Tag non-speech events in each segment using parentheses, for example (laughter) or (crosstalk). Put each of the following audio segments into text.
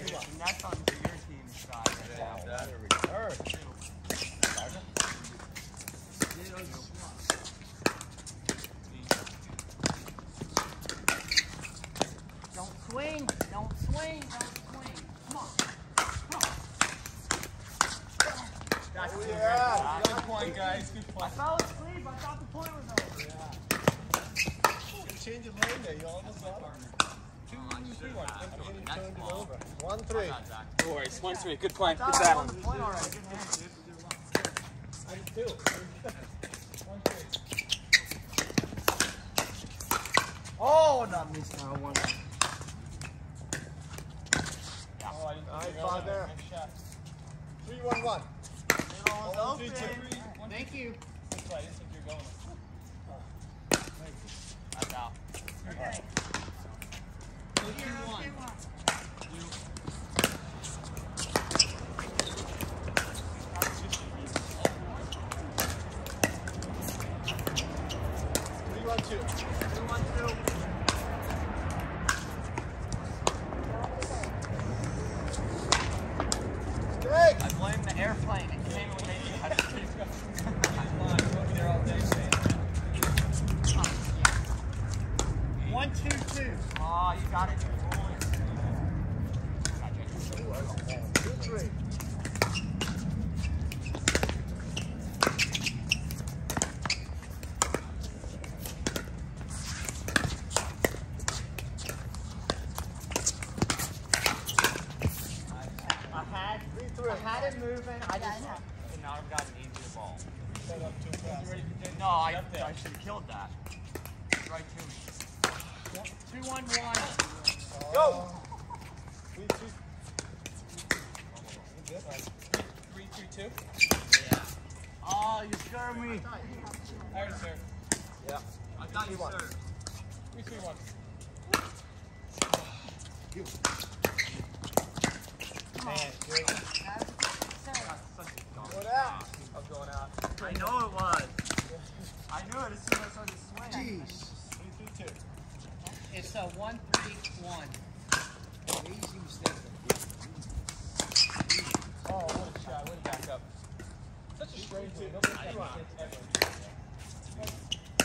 And that's on your team's side. Don't swing, don't swing, don't swing. Come on. Too yeah. good. Point, guys. Good point. I fell asleep. I thought the point was over. Yeah. Change lane there. You almost got it. One. Three. No worries. One three. Good point. Good three. Oh, not missed now. One. Oh, five there. Three, one, one. Thank you. You. That's out. Three, one, two. Two. Oh, you got it. Two, three. I had, Three, three. I had it moving. I just could not have gotten easier ball. Set up too fast. No, I, I should have killed that. Right to me. Two, one, one. Go. Three, two. Three, three, two. Oh, you scared me. I already served. Yeah. I thought you served. Three, three, one. Man, such a dumb Go down. Shot. I'm going out. I know it was. I knew it as soon as I started swinging. Jeez. Three, three, two. It's a one, three, one. Amazing mistake. Oh, what a shot. Way to back up. Such a strange two.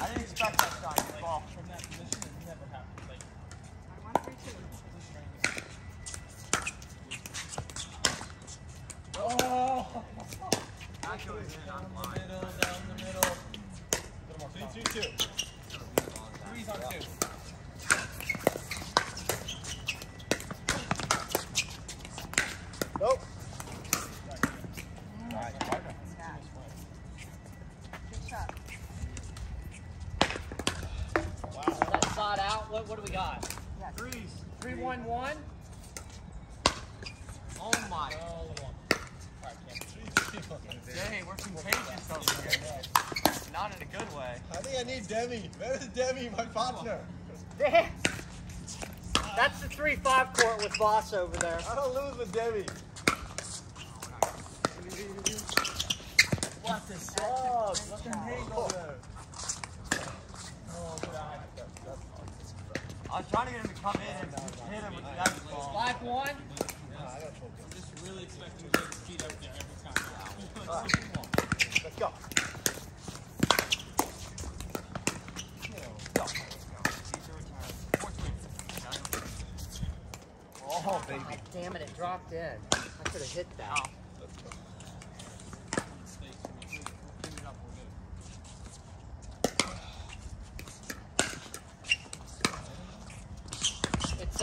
I didn't expect that shot to What, what do we got? Threes. Three, one, one. Oh my. Oh, little one. Alright, yeah. Three, three, one. Dang, we're contagious over here. Not in a good way. I think I need Demi. Where's Demi, my partner? (laughs) That's the three five court with Boss over there. I don't lose with Demi. What the sub? At him over there. Oh, good eye. I was trying to get him to come in and hit him with the next ball. Five one. I'm just really expecting to get his feet up there every time. Let's go. Oh baby. Damn it! It dropped in. I could have hit that. It's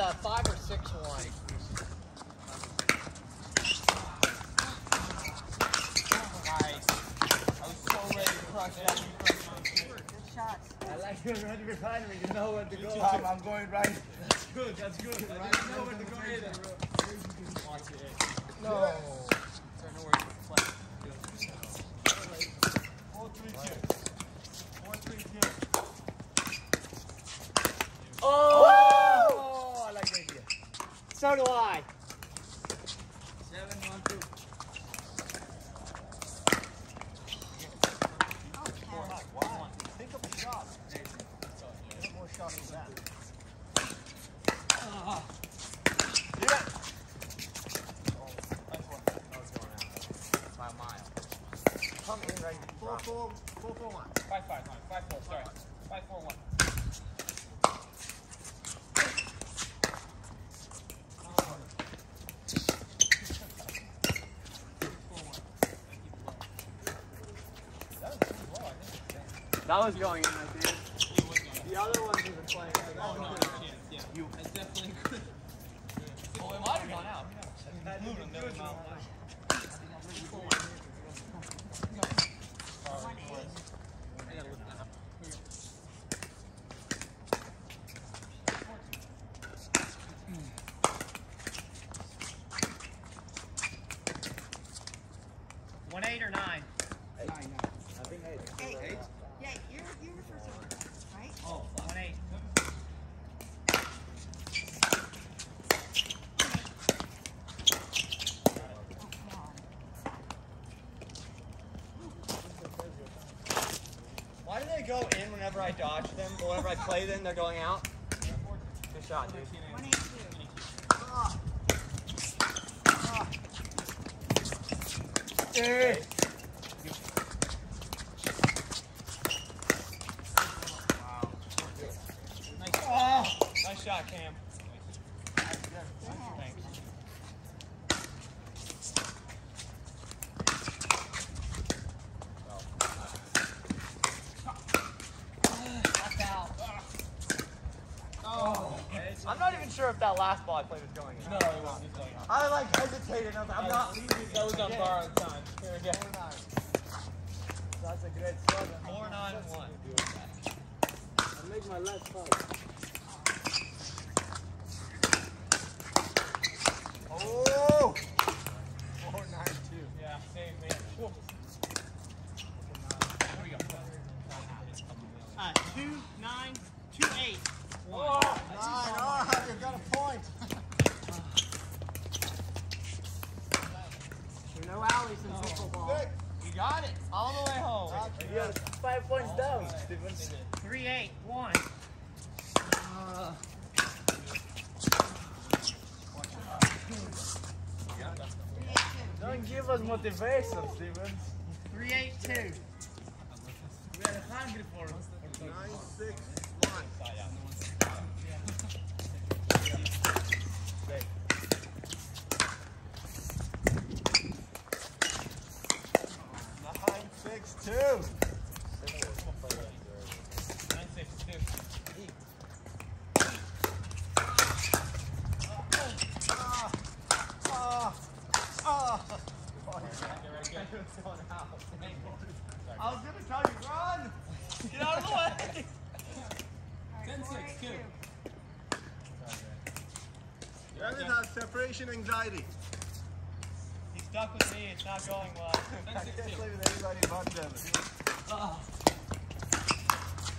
uh, five or six one. Nice. I was so ready to crush that. I like you ready behind me. You know where to go. I'm, I'm going right. That's good, that's good. I didn't know where to go either. Watch it. No. So I know where to play. Four, three, two. Four, three, two. Oh! I like that idea. So do I. Seven, one, two. Wow. Think of a shot. Get more shots than that. Ah. Yeah. come in right. Four, four, four, four, one. Five, five, one. Five, four, sorry. Five, four, one. That was going in, I think. The other ones isn't playing. so that's No, no, no, yeah. You. That's definitely (laughs) good. Oh, it might have gone out. That Moved is him, good. never mind. One eight or nine? I think eight. Eight. Yeah, you're, you were first over, right? Oh, one eight. Oh, come on. Why do they go in whenever I dodge them, but whenever I play them, they're going out? Good shot, dude. One eight two. Hey. Oh, nice shot, Cam. Thanks. That's out. I'm not even sure if that last ball I played was going in. No, it wasn't. Going out. I like hesitated. I was like, I'm not leaving. That was on borrowed time. Here we go. That's a great struggle. Four, nine, one. I make my last five. Oh! Four, nine, two. Yeah, save me. Whoa. Here we go. Uh, two, nine, two, eight. Oh, Nine. Oh, you got a point. No alleys in pickleball. Six. you got it. All the way home. Yeah, five points down, Steven. Three, eight, one. Three eight two. Don't give us motivation, Steven. Three, eight, two. We had a hungry for Nine, six, one. I was gonna tell you, run! Get out of the way! 10 6, kid. Separation anxiety. He's stuck with me, it's not going well. Can't kid. with anybody but Devin. Ah.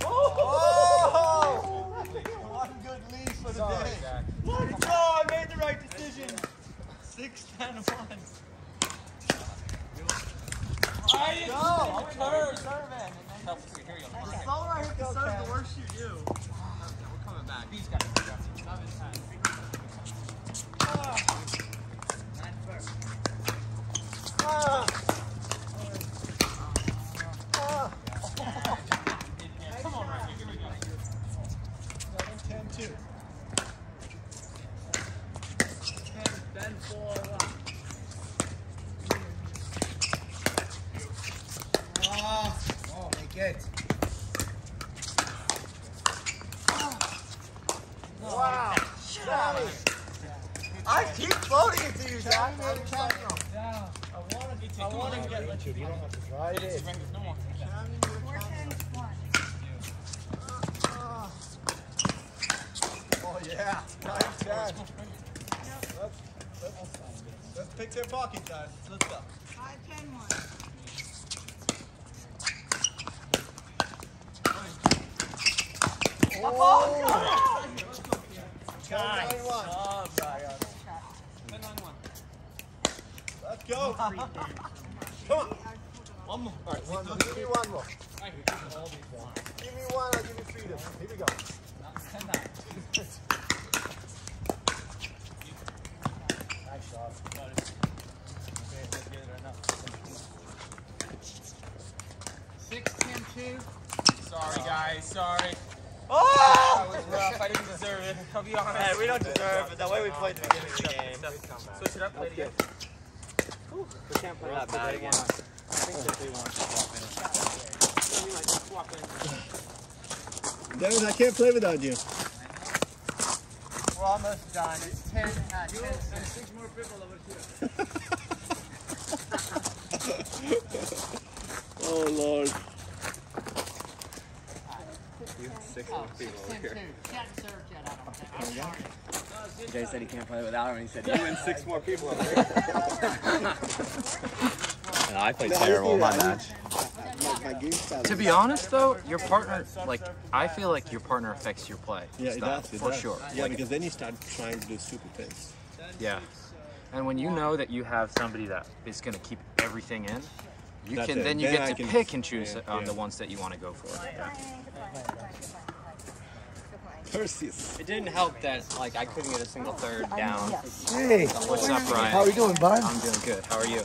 Oh! oh! One good lead for the day. Zach. Let's go! I made the right decision. 6 10 1. Right, go. I'll turn. It's all right to serve the worst you do. We're coming back. These guys are gutsy. Seven times. Nine first. You, Zach. Yeah. I want to. I get what you don't have to try it. Oh yeah, nine ten. Let's, let's, let's pick their pocket guys. Let's go. Five ten one. Oh, Guys. Nine, one. Oh, God. Go. Come on. One more. All right. One more. Give me one more. I can all these ones. Give me one. I'll give you freedom. Here we go. Ten, nine. Nice shot. Okay, let's get it enough. Six, ten, two. Sorry, guys. Sorry. Oh! That was rough. I didn't deserve it. I'll be honest. Hey, we don't deserve it. The way we played the beginning of the game. Switch it up. Play it again. We can't play that bad again. Dennis, I can't play without you. We're almost done. It's ten, uh, ten, six. Oh Lord. Six Oh, more people over here. (laughs) Chat and serve, Jet. I don't think. I'm sorry. Jay said he can't play without him, and he said, you and six more people over here. No, I played terrible in my match. My game style. To be honest, though, your partner, like, I feel like your partner affects your play. Yeah, it style, does. It for does. sure. Yeah, because then you start trying to do stupid things. Yeah. And when you know that you have somebody that is going to keep everything in, you That's can it. then you Then get I to pick and choose yeah, on yeah. the ones that you want to go for. Perseus. It didn't help that like I couldn't get a single third down. Hey, What's up, Ryan? how are you doing, bud? I'm doing good. How are you?